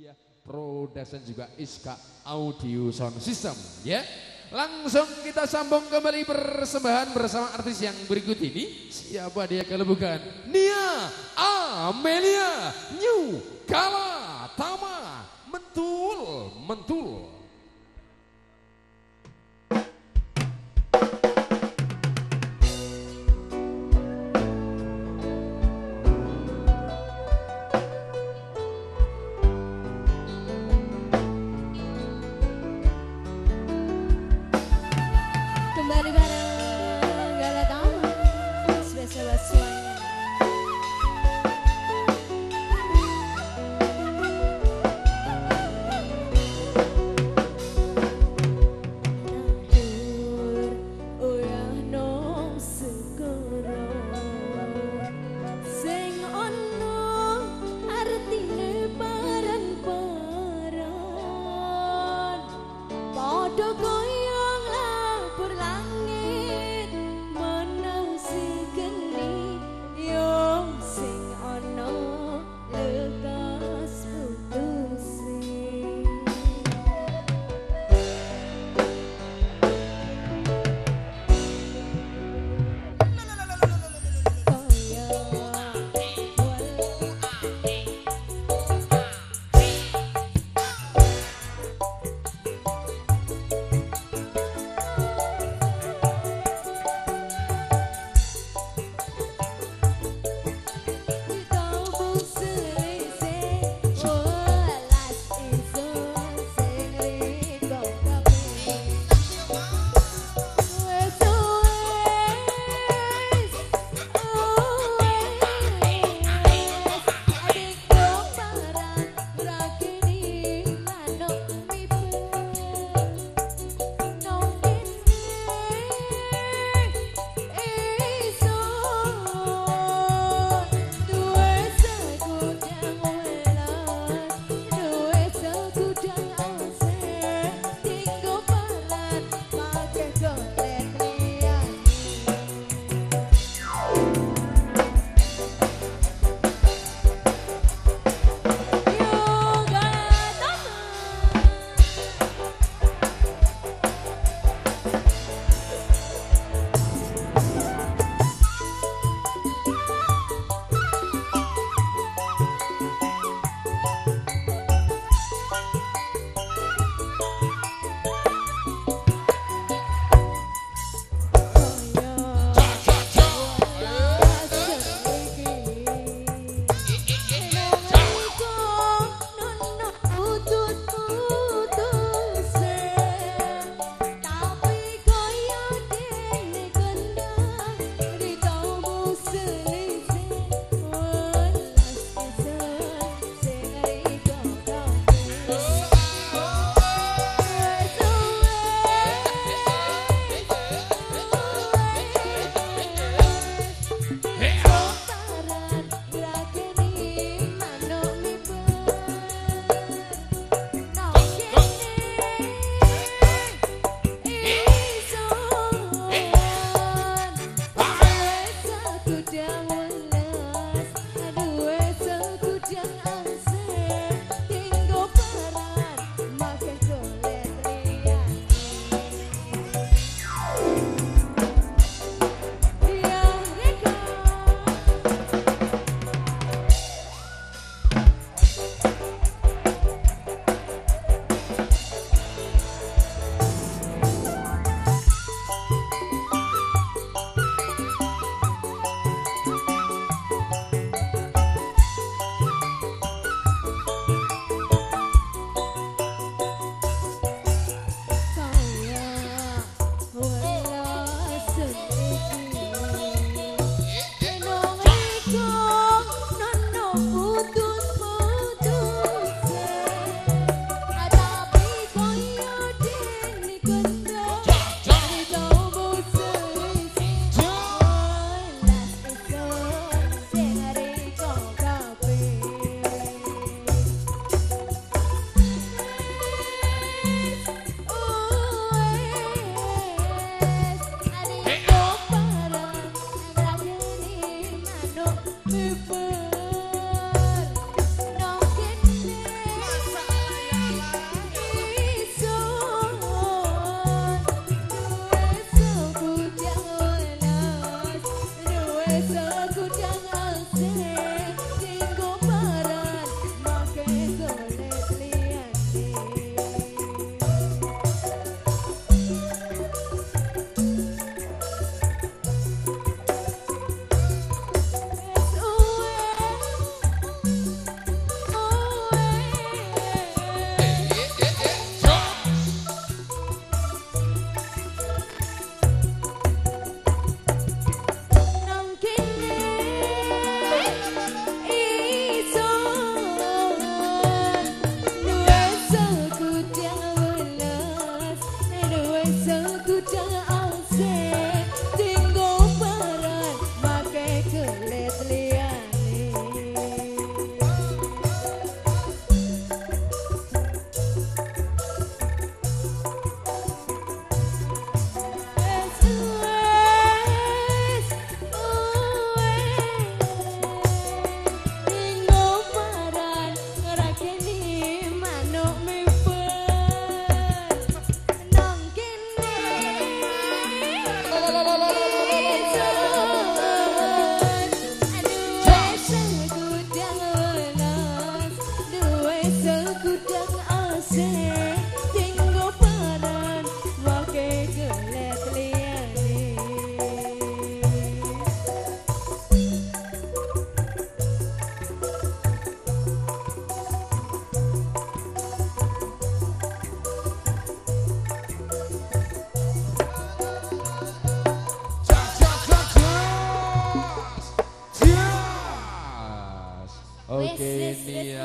Media Production juga Iska Audio Sound System ya. Langsung kita sambung kembali persembahan bersama artis yang berikut ini. Siapa dia kalau bukan Nia Amelia New Kala Tama Sebastian. Yeah.